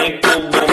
me